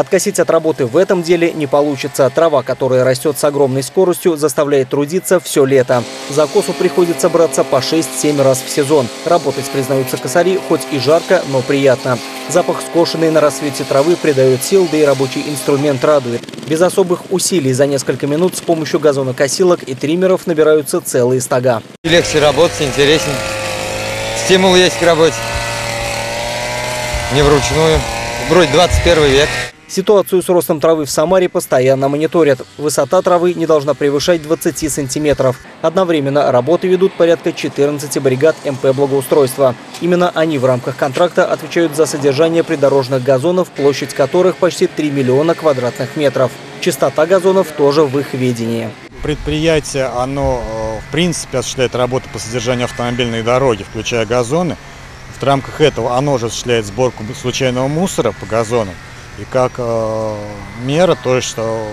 Откосить от работы в этом деле не получится. Трава, которая растет с огромной скоростью, заставляет трудиться все лето. За косу приходится браться по 6-7 раз в сезон. Работать, признаются косари, хоть и жарко, но приятно. Запах скошенной на рассвете травы придает сил, да и рабочий инструмент радует. Без особых усилий за несколько минут с помощью газонокосилок и триммеров набираются целые стога. Легче работать, интереснее. Стимул есть к работе. Не вручную. Вроде 21 век. Ситуацию с ростом травы в Самаре постоянно мониторят. Высота травы не должна превышать 20 сантиметров. Одновременно работы ведут порядка 14 бригад МП благоустройства. Именно они в рамках контракта отвечают за содержание придорожных газонов, площадь которых почти 3 миллиона квадратных метров. Частота газонов тоже в их ведении. Предприятие, оно э, в принципе осуществляет работу по содержанию автомобильной дороги, включая газоны. В рамках этого оно же осуществляет сборку случайного мусора по газонам. И как э, мера, то есть, что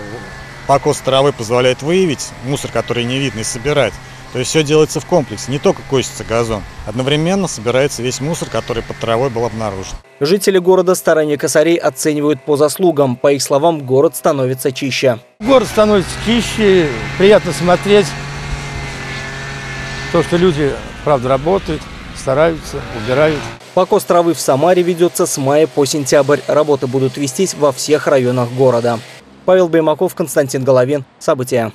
покос травы позволяет выявить мусор, который не видно, и собирать. То есть все делается в комплексе, не только косится газон. Одновременно собирается весь мусор, который под травой был обнаружен. Жители города старания косарей оценивают по заслугам. По их словам, город становится чище. Город становится чище, приятно смотреть. То, что люди, правда, работают, стараются, убирают. Покос травы в Самаре ведется с мая по сентябрь. Работы будут вестись во всех районах города. Павел Баймаков, Константин Головин. События.